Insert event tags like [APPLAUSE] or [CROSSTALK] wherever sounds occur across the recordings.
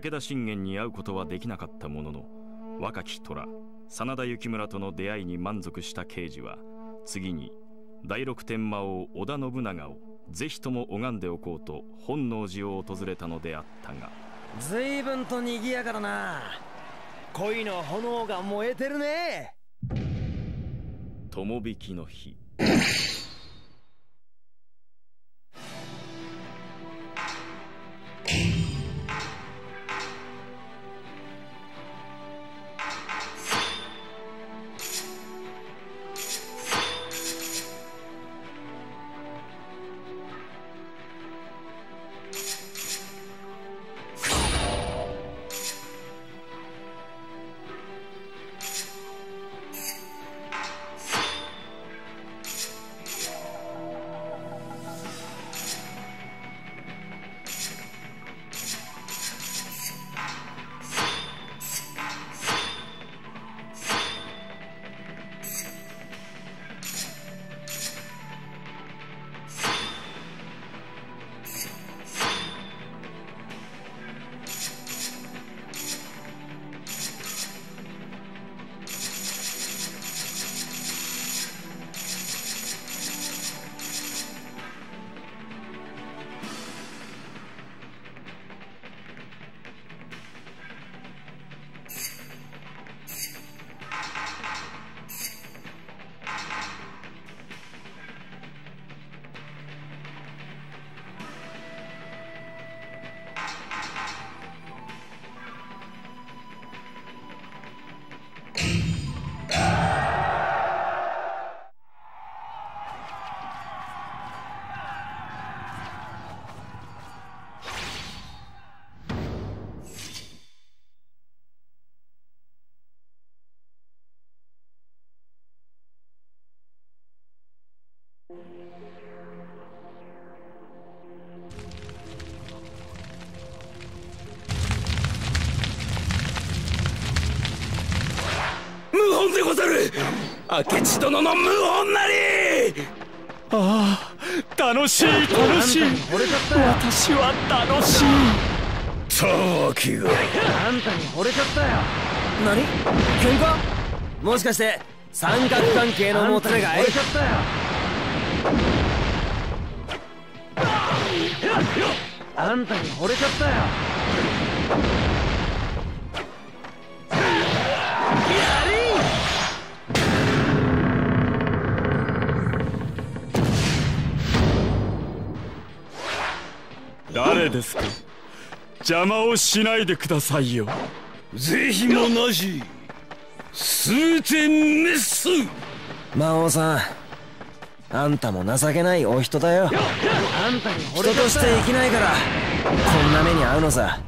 武田信玄に会うことはできなかったものの若き虎真田幸村との出会いに満足した刑事は次に第六天魔王織田信長をぜひとも拝んでおこうと本能寺を訪れたのであったが随分と賑やかだな。恋の炎が燃えてるね。友引きの日。謀明智殿の謀反なり。ああ楽しい楽しい。私は楽しい。たわけがあんたに惚れちゃったよ。何？喧嘩？もしかして三角関係のもつれが惚れちゃったよ。あんたに惚れちゃったよ誰ですか？邪魔をしないでくださいよ。是非もなし数点滅す魔王さんあんたも情けないお人だよ。あんたに人として生きないからこんな目に遭うのさ。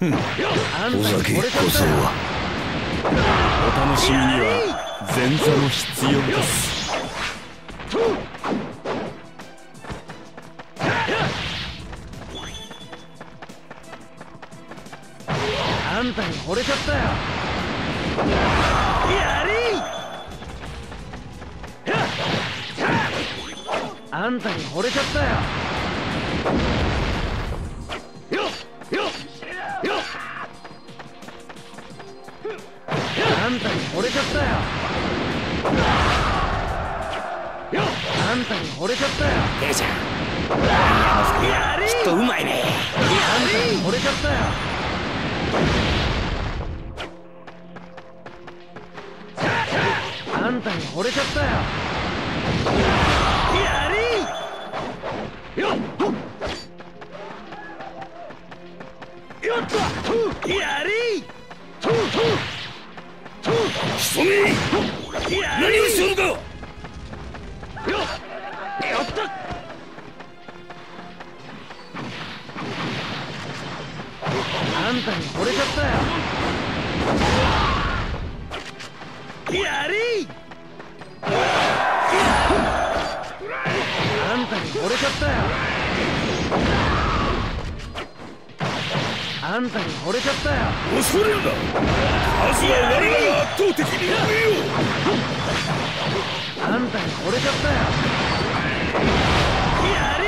あん。お酒こそは。お楽しみには前座も必要ですに惚れちゃったよ。やりあんたに惚れちゃったよ。よっよっよっあんたに惚れちゃったよ。あんたに惚れちゃったよ。姉ちゃん。きっとうまいねあんたに惚れちゃったよあんたに惚れちゃったよ。やりよっよっとやりとうとう潜め何をしようかよっよっとあんたに惚れちゃったよやりあんたに惚れちゃったよ。あんたに惚れちゃったよ。恐れるな。数は我らが圧倒的に上よあんたに惚れちゃったよ。やり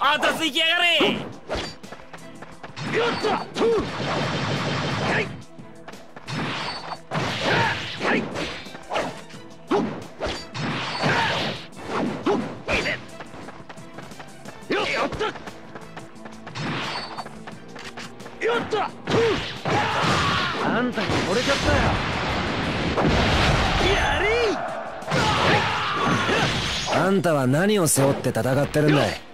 ま [LAUGHS] [LAUGHS] たついきやがれ。よっとは何を背負って戦ってるんだい？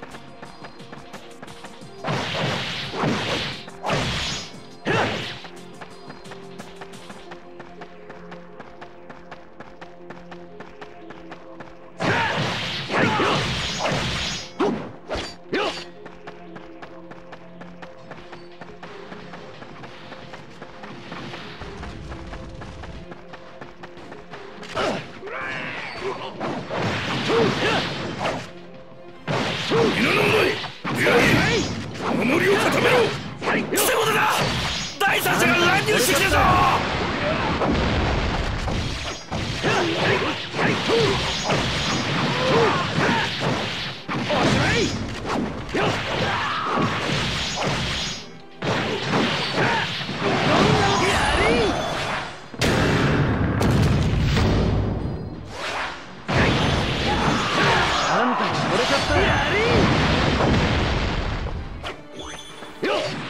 れちゃったよ。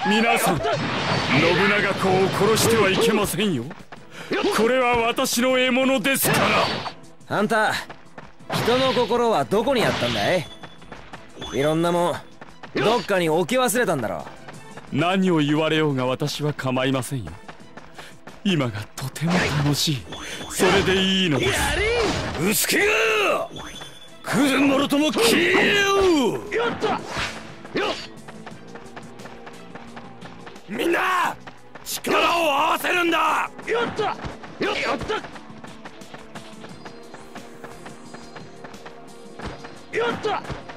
皆さん信長公を殺してはいけませんよ。これは私の獲物ですから。あんた人の心はどこにあったんだい？いろんなもんどっかに置き忘れたんだろ何を言われようが私は構いませんよ。今がとても楽しい。それでいいのです。うすけがクズもろとも消えようよっとよみんな力を合わせるんだよっとよよっとよっと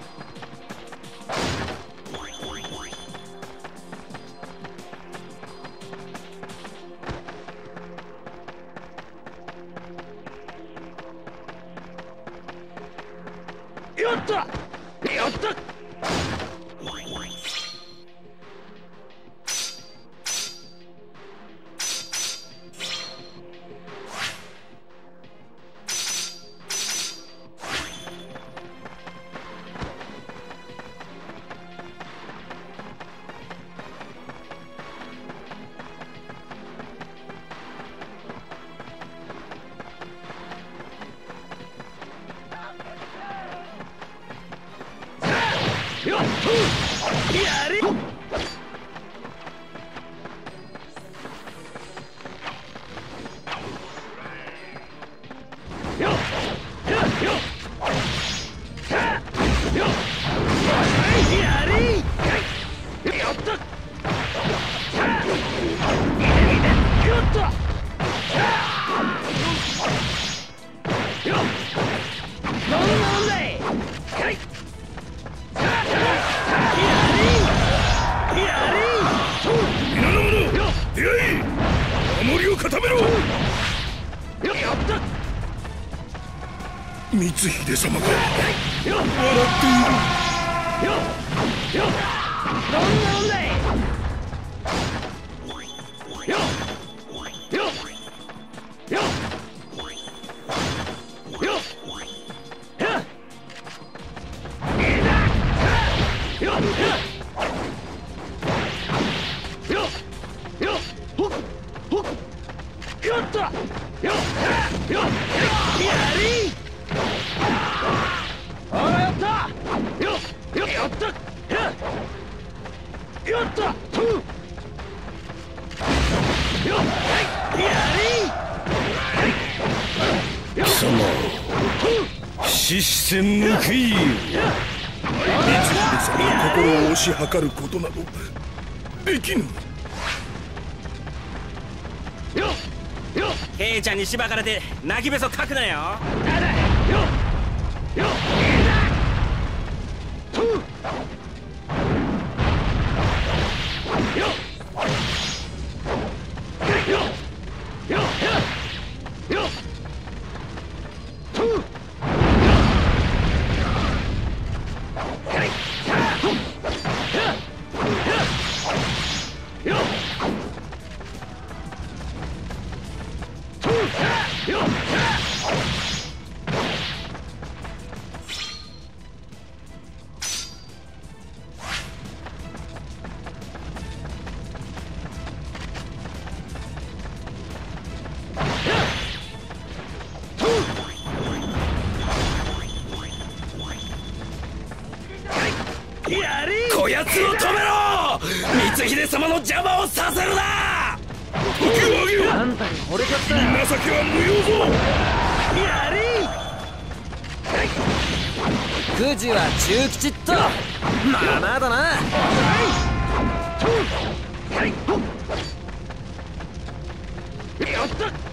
と光秀様が。よ様死死戦報いよ。光秀様の心を推し量ることなどできぬ。ケイちゃんに芝からで泣きべそ書くなよよこ中吉っと。まあまあだな。ど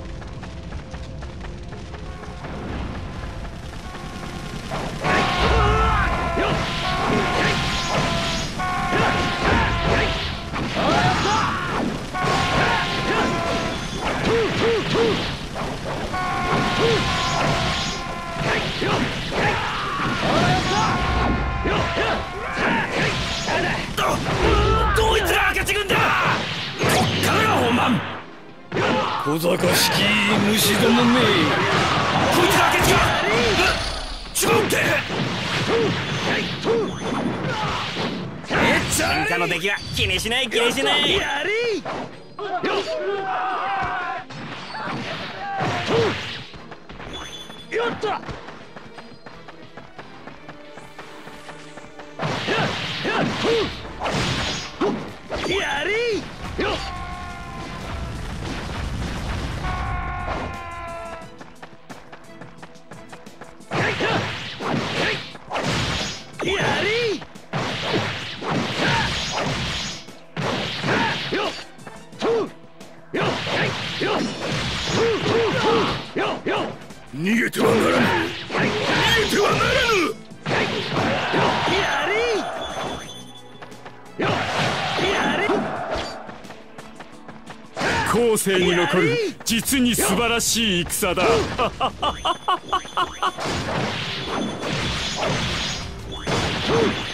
嘩の出来は気にしない。気にしない逃げてはならぬ。逃げてはならぬ。後世に残る実に素晴らしい戦だ。ど [LAUGHS]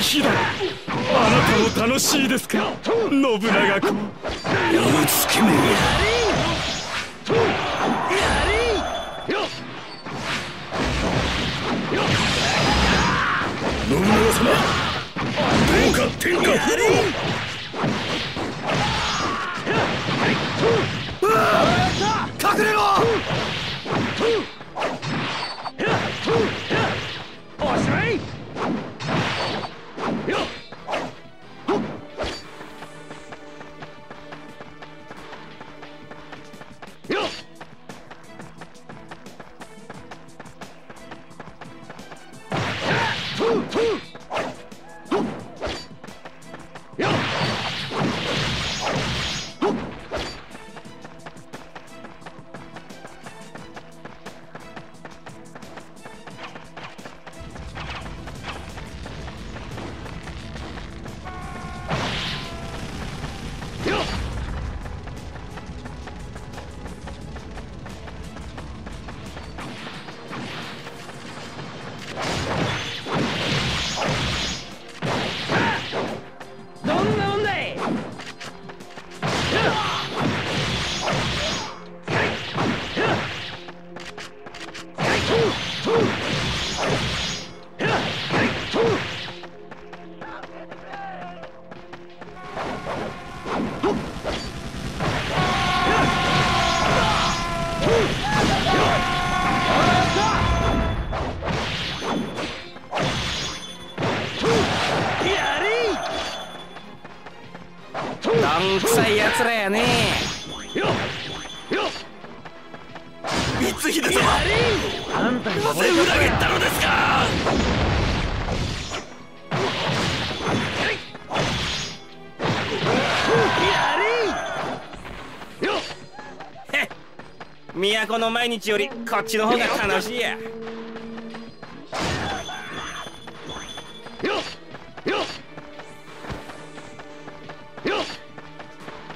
い日だ。あなたも楽しいですか？信長公。うつけめ。さいやつらやね。光秀様あんたになぜ裏切ったのですか？都の毎日よりこっちの方が楽しいや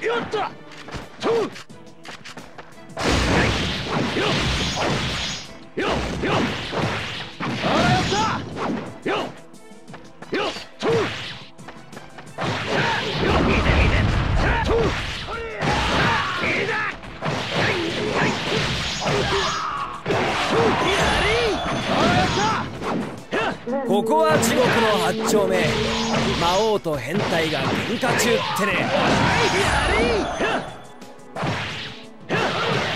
よっとここは地獄の八丁目。魔王と変態が喧嘩中ってね。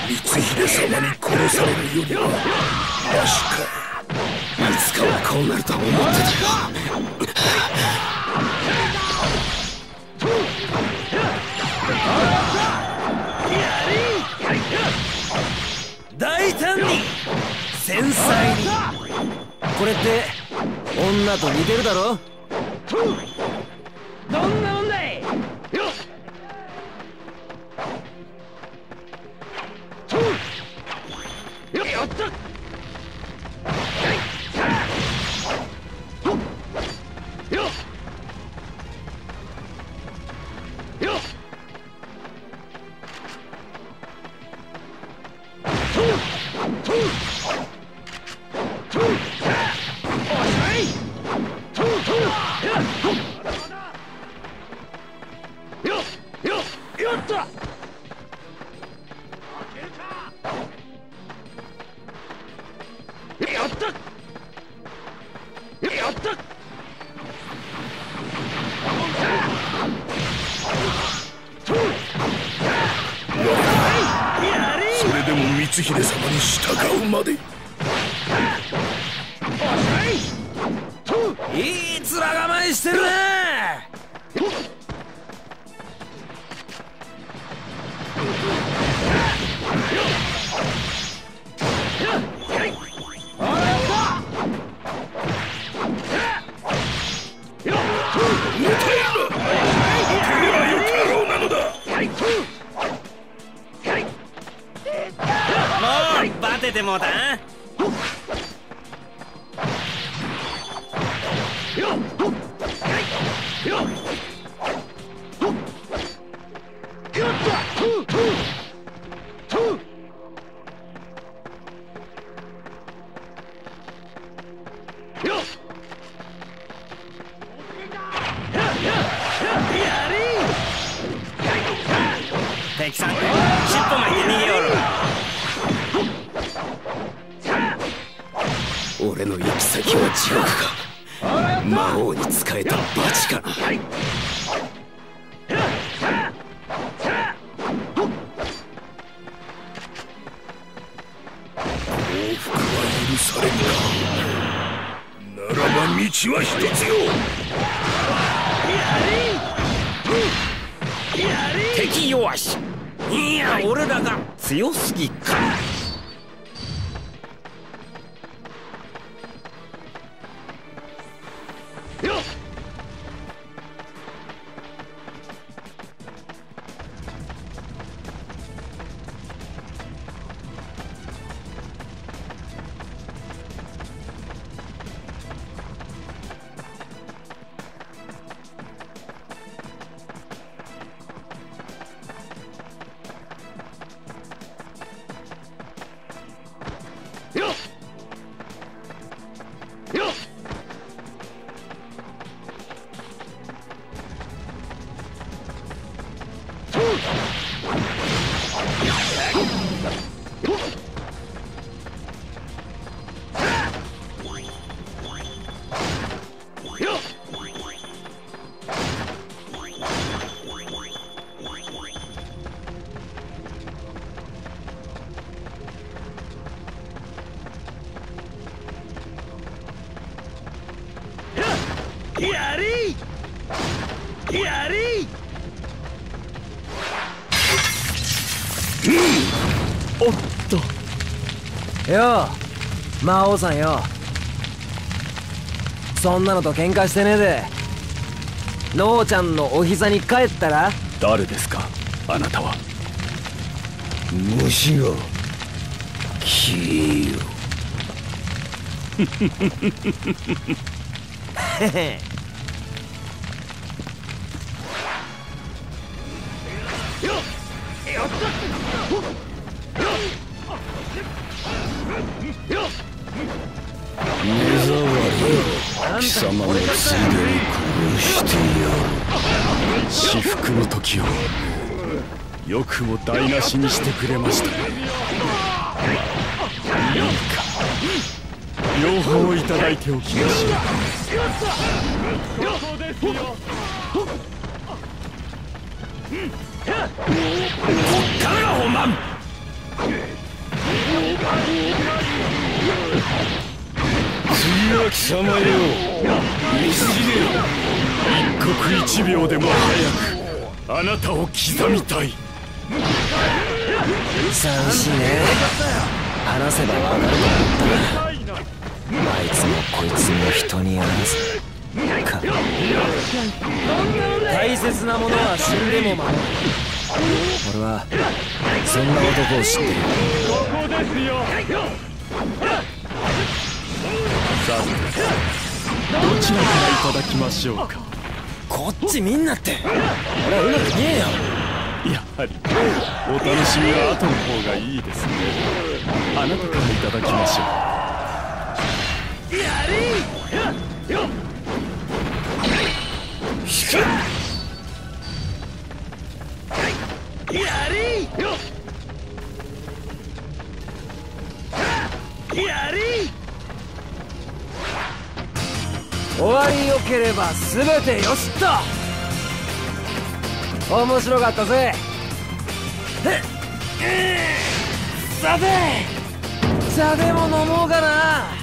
光秀様に殺されるよりはマシかいつかはこうなると思ってた。大胆に。繊細に。これって女と似てるだろ？もうバテてもう魔王に仕えたバチかな幸福は許されんなならば道は一つよ。やれ敵弱し。いや俺らが強すぎか。やりやりおっと。よう。魔王さんよ。そんなのと喧嘩してねえで。のーちゃんのお膝に帰ったら？誰ですか？あなたは。虫が消えよ [LAUGHS] 目障り貴様のついでに殺してやる至福の時をよくも台無しにしてくれましたいいか両方をいただいておきましょうこっからが本番次は貴様よ。見知れ一刻一秒でも早くあなたを刻みたい。寂しいね。話せばわかると思った。なあいつもこいつも人にあらず。か大切なものは死んでも守る。俺はそんな男を知ってる。ここですよ。さあどちらからいただきましょうか。こっち見んなって。俺はうまく見えよやはり。お楽しみは後の方がいいですね。あなたからいただきましょ終わりよければ全てよしっと。面白かったぜ。さて。茶でも飲もうかな。